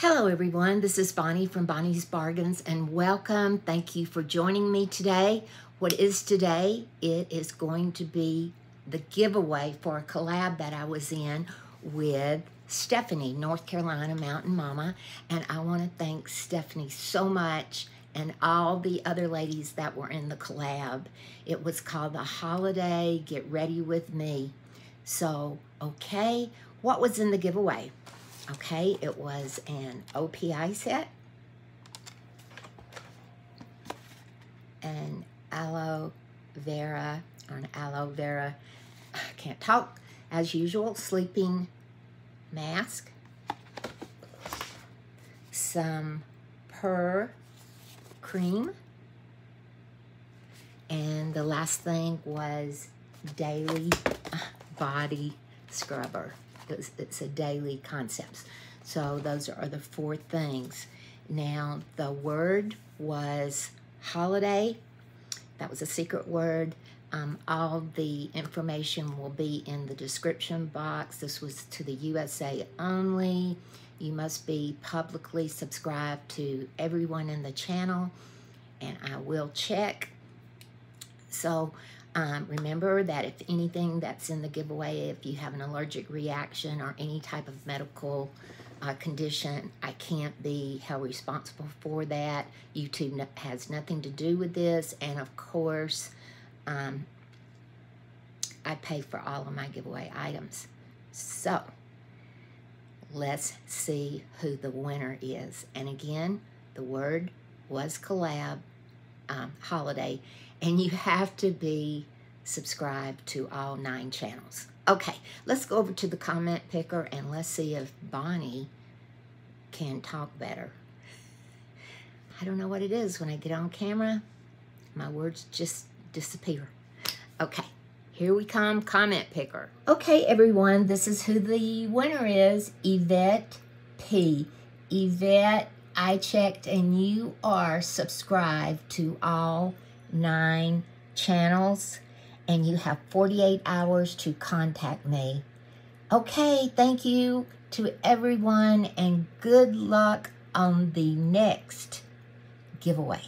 Hello, everyone. This is Bonnie from Bonnie's Bargains, and welcome. Thank you for joining me today. What is today? It is going to be the giveaway for a collab that I was in with Stephanie, North Carolina Mountain Mama. And I want to thank Stephanie so much and all the other ladies that were in the collab. It was called The Holiday Get Ready With Me. So, okay, what was in the giveaway? Okay, it was an OPI set, an aloe vera, or an aloe vera, I can't talk, as usual, sleeping mask, some purr cream, and the last thing was daily body scrubber it's, it's a daily concepts. So those are the four things. Now, the word was holiday. That was a secret word. Um, all the information will be in the description box. This was to the USA only. You must be publicly subscribed to everyone in the channel, and I will check. So um, remember that if anything that's in the giveaway, if you have an allergic reaction or any type of medical uh, condition, I can't be held responsible for that. YouTube has nothing to do with this. And of course, um, I pay for all of my giveaway items. So, let's see who the winner is. And again, the word was collab um, holiday and you have to be subscribed to all nine channels. Okay, let's go over to the comment picker and let's see if Bonnie can talk better. I don't know what it is when I get on camera. My words just disappear. Okay, here we come, comment picker. Okay, everyone, this is who the winner is, Yvette P. Yvette, I checked and you are subscribed to all nine channels and you have 48 hours to contact me. Okay, thank you to everyone and good luck on the next giveaway.